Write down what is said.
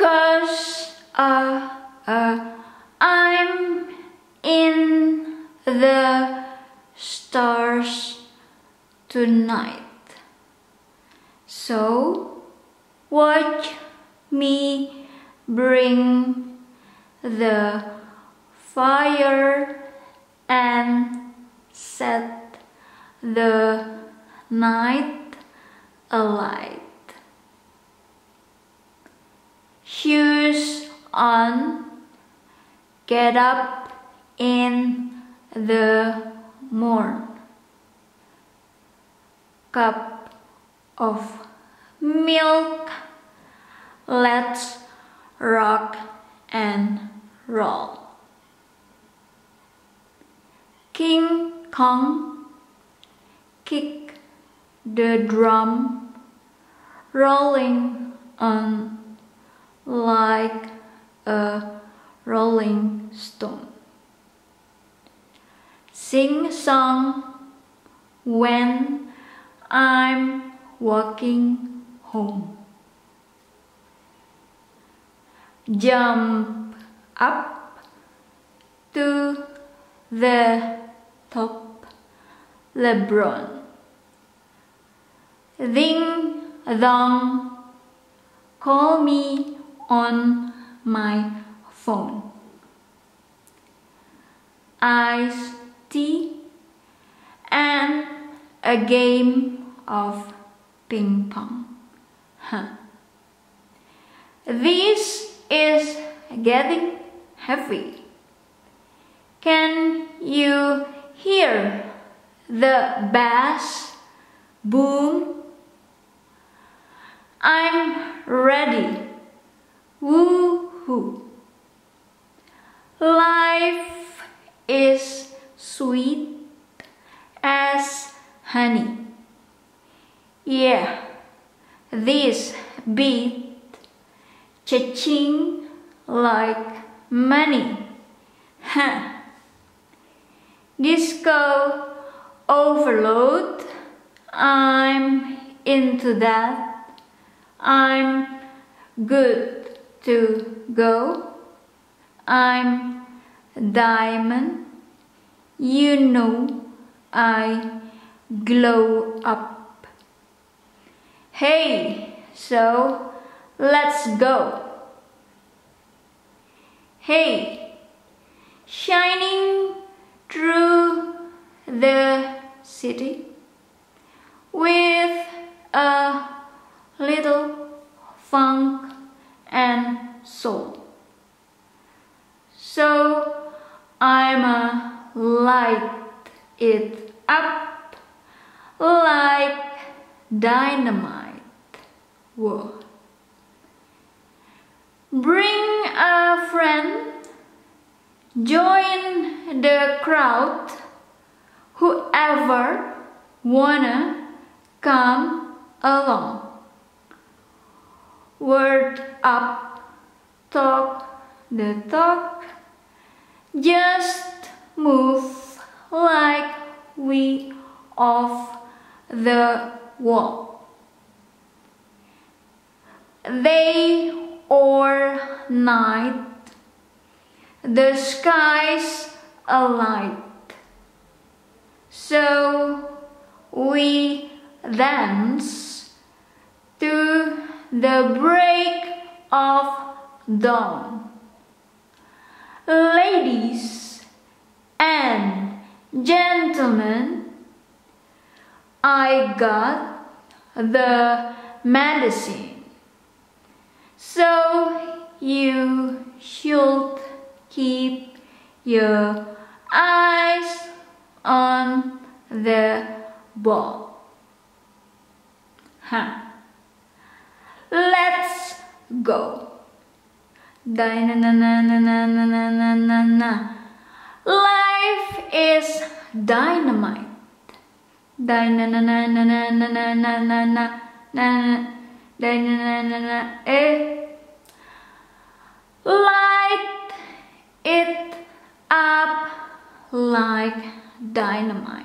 Cause uh, uh, I'm in the stars tonight. So watch me bring the fire and set the night alight. Shoes on, get up in the morn. Cup of milk, let's rock and roll. King Kong kick the drum, rolling on like a rolling stone. Sing song when I'm walking home. Jump up to the top LeBron. Ding dong, call me on my phone. Iced tea and a game of ping pong. Huh. This is getting heavy. Can you hear the bass boom? I'm ready. Woohoo! Honey. Yeah, this beat cha-ching like money. Huh. Disco overload. I'm into that. I'm good to go. I'm diamond. You know I glow up. Hey, so let's go. Hey, shining through the city with a little funk and soul. So I'ma light it up like dynamite. Whoa. Bring a friend, join the crowd, whoever wanna come along. Word up, talk the talk, just move like we of the wall. Day or night, the skies alight. So we dance to the break of dawn. Ladies and gentlemen, I got the medicine. So you should keep your eyes on the ball. Huh. Let's go. na na na na na na na na na. Life is dynamite. Light it up like dynamite.